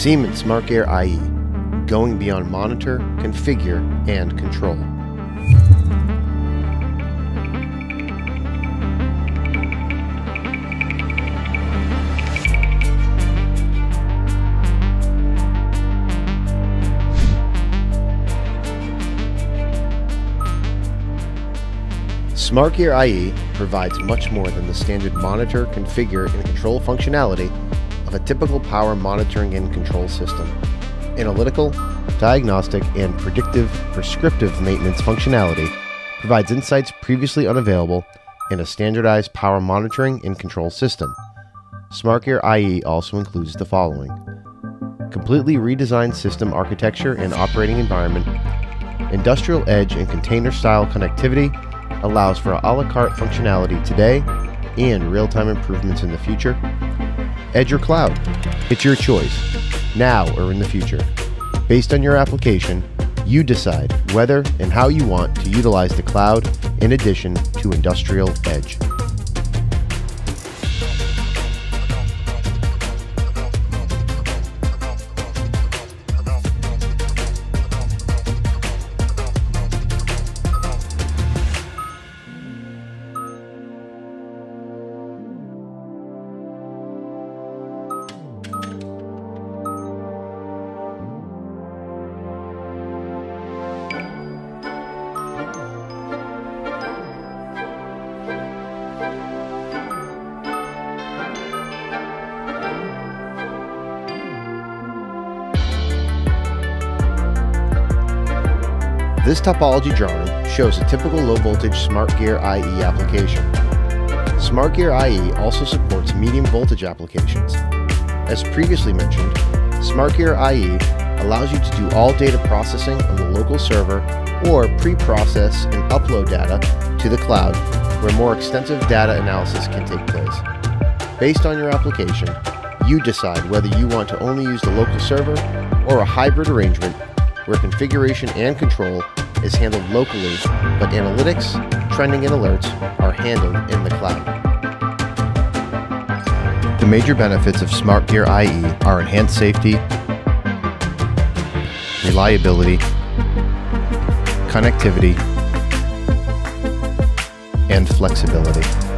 Siemens SmartGear IE, going beyond monitor, configure, and control. SmartGear IE provides much more than the standard monitor, configure, and control functionality of a typical power monitoring and control system. Analytical, diagnostic, and predictive prescriptive maintenance functionality provides insights previously unavailable in a standardized power monitoring and control system. SmartGear IE also includes the following completely redesigned system architecture and operating environment, industrial edge and container style connectivity allows for a la carte functionality today and real time improvements in the future. Edge or cloud? It's your choice, now or in the future. Based on your application, you decide whether and how you want to utilize the cloud in addition to industrial edge. This topology drawing shows a typical low voltage SmartGear IE application. SmartGear IE also supports medium voltage applications. As previously mentioned, SmartGear IE allows you to do all data processing on the local server or pre-process and upload data to the cloud where more extensive data analysis can take place. Based on your application, you decide whether you want to only use the local server or a hybrid arrangement where configuration and control is handled locally, but analytics, trending, and alerts are handled in the cloud. The major benefits of SmartGear IE are enhanced safety, reliability, connectivity, and flexibility.